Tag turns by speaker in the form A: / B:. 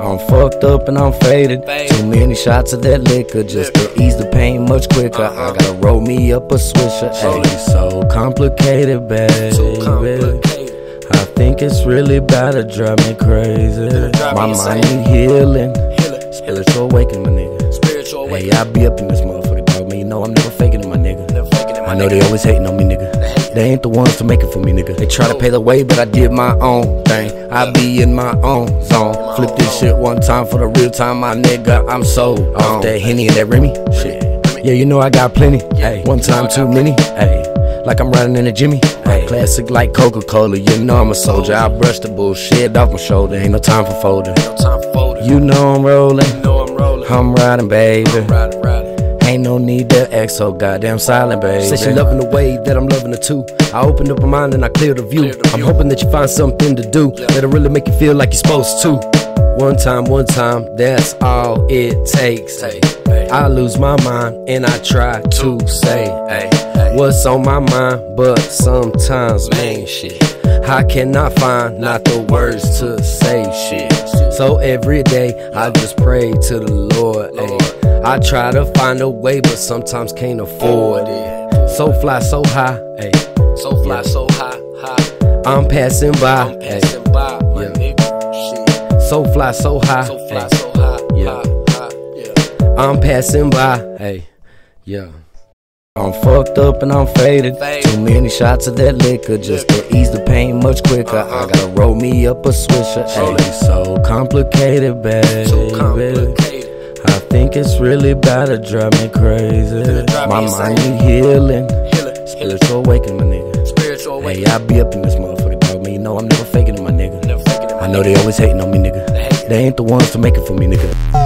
A: I'm fucked up and I'm faded. Too many shots of that liquor just to ease the pain much quicker. Uh-huh. I gotta roll me up a swisher. Hey, so complicated, baby. I think it's really about to drive me crazy. My mind need healing. Spiritual awakening, my nigga.
B: Spiritual
A: Hey. I be up in this motherfucker, dog. Man, you know I'm never faking it, I know they always hating on me, nigga. They ain't the ones to make it for me, nigga. They try to pay the way, but I did my own thing. I be in my own zone. Flip this shit one time for the real time, my nigga. I'm so off that Henny and that Remy. Shit. Yeah, you know I got plenty. Hey, one time too many. Hey, like I'm riding in a Jimmy. Hey, classic like Coca Cola. You know I'm a soldier. I brush the bullshit off my shoulder. Ain't no time for folding.
B: No time for folding.
A: You know I'm rolling.
B: You know I'm rolling.
A: I'm riding, baby.
B: Riding, riding.
A: Ain't no need to act so goddamn silent, baby. Said she loving the way that I'm loving her too. I opened up my mind and I cleared the view. I'm hoping that you find something to do that'll really make you feel like you're supposed to. One time, one time, that's all it takes.
B: Hey, hey.
A: I lose my mind and I try to say
B: Hey,
A: what's on my mind, but sometimes, man, shit. I cannot find not the words to say shit. So every day I just pray to the Lord. ayy. I try to find a way, but sometimes can't afford it. So fly so high, ayy.
B: So fly, so high, high.
A: I'm passing by,
B: I'm passing by, my
A: Yeah.
B: nigga. Shit.
A: So fly so high,
B: So fly,
A: ayy.
B: so high,
A: Yeah.
B: high. Yeah.
A: I'm passing by, hey, yeah. I'm fucked up and I'm faded. Too many shots of that liquor just to ease the pain much quicker. I uh-huh. gotta roll me up a swisher. Hey, so complicated, baby.
B: So complicated.
A: I think it's really about to drive me crazy.
B: drive
A: My
B: me
A: mind need healing. Spiritual awakening, my nigga.
B: Spiritual
A: Hey. I be up in this motherfucker, dog. Man, you know I'm never faking it, my nigga.
B: Never faking it, my
A: I know they always hating on me, nigga.
B: They.
A: They ain't the ones to make it for me, nigga.